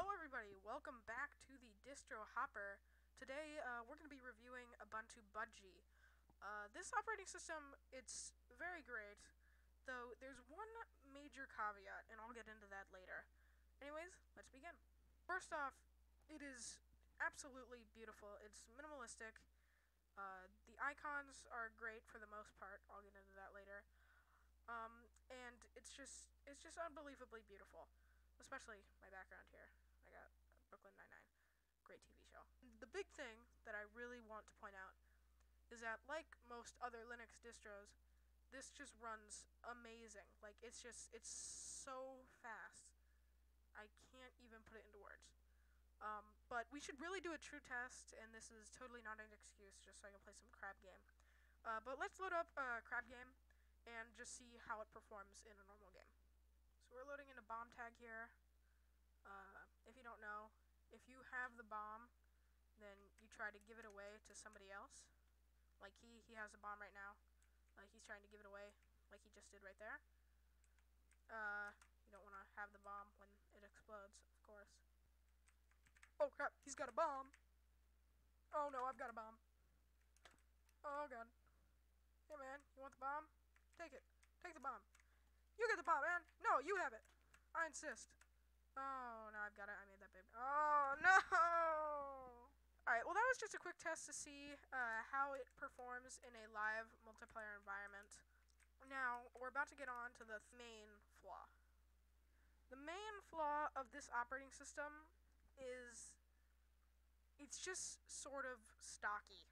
Hello everybody, welcome back to the Distro Hopper. Today uh, we're going to be reviewing Ubuntu Budgie. Uh, this operating system, it's very great, though there's one major caveat, and I'll get into that later. Anyways, let's begin. First off, it is absolutely beautiful. It's minimalistic. Uh, the icons are great for the most part. I'll get into that later. Um, and it's just it's just unbelievably beautiful especially my background here. I got Brooklyn Nine-Nine, great TV show. The big thing that I really want to point out is that, like most other Linux distros, this just runs amazing. Like, it's just, it's so fast. I can't even put it into words. Um, but we should really do a true test, and this is totally not an excuse, just so I can play some crab game. Uh, but let's load up a crab game and just see how it performs in a normal game. So we're loading in a bomb tag here. Uh, if you don't know, if you have the bomb, then you try to give it away to somebody else. Like he, he has a bomb right now. Like he's trying to give it away, like he just did right there. Uh, you don't want to have the bomb when it explodes, of course. Oh crap, he's got a bomb! Oh no, I've got a bomb. Oh god. Hey man, you want the bomb? Take it. Take the bomb. You get the pot, man. No, you have it. I insist. Oh, no, I've got it. I made that big. Oh, no! Alright, well, that was just a quick test to see uh, how it performs in a live multiplayer environment. Now, we're about to get on to the main flaw. The main flaw of this operating system is it's just sort of stocky.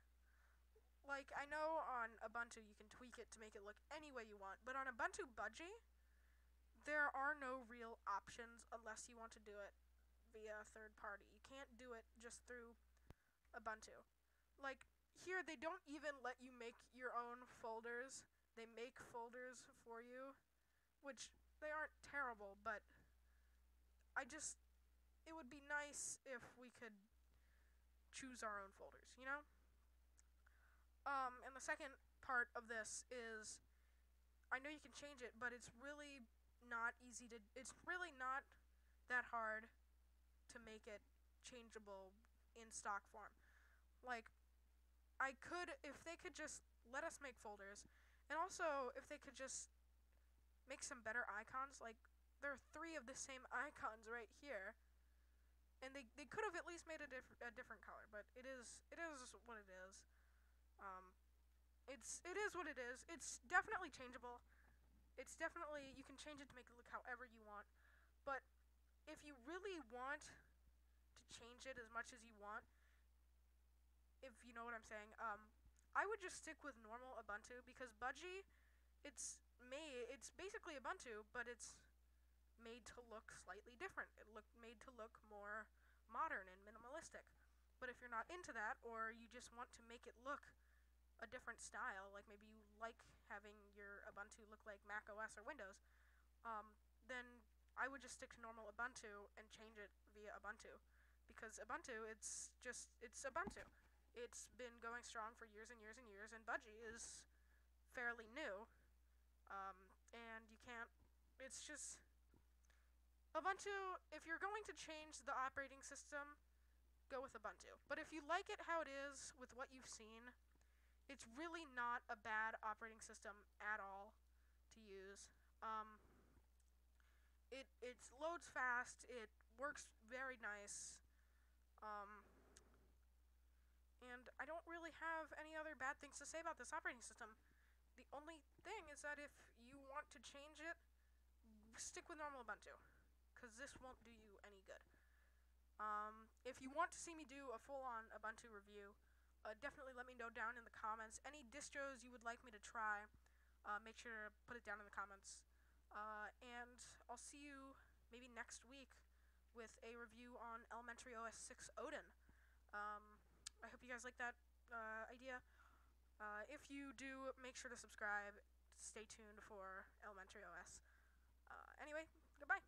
Like, I know on Ubuntu you can tweak it to make it look any way you want, but on Ubuntu Budgie, there are no real options unless you want to do it via a third party. You can't do it just through Ubuntu. Like here they don't even let you make your own folders. They make folders for you, which they aren't terrible, but I just it would be nice if we could choose our own folders, you know? Um, and the second part of this is I know you can change it, but it's really not easy to it's really not that hard to make it changeable in stock form. Like I could if they could just let us make folders and also if they could just make some better icons like there are three of the same icons right here and they, they could have at least made a, diff- a different color but it is it is what it is. Um, it's it is what it is. It's definitely changeable it's definitely, you can change it to make it look however you want. But if you really want to change it as much as you want, if you know what I'm saying, um, I would just stick with normal Ubuntu because Budgie, it's made, it's basically Ubuntu, but it's made to look slightly different. It look made to look more modern and minimalistic. But if you're not into that, or you just want to make it look a different style, like maybe you like having your Ubuntu look like Mac OS or Windows, um, then I would just stick to normal Ubuntu and change it via Ubuntu. Because Ubuntu, it's just, it's Ubuntu. It's been going strong for years and years and years, and Budgie is fairly new. Um, and you can't, it's just, Ubuntu, if you're going to change the operating system, go with Ubuntu. But if you like it how it is with what you've seen, it's really not a bad operating system at all to use. Um, it it loads fast. It works very nice. Um, and I don't really have any other bad things to say about this operating system. The only thing is that if you want to change it, stick with normal Ubuntu, because this won't do you any good. Um, if you want to see me do a full-on Ubuntu review, uh, definitely let me know down in the comments. Any distros you would like me to try, uh, make sure to put it down in the comments. Uh, and I'll see you maybe next week with a review on Elementary OS 6 Odin. Um, I hope you guys like that uh, idea. Uh, if you do, make sure to subscribe. Stay tuned for Elementary OS. Uh, anyway, goodbye.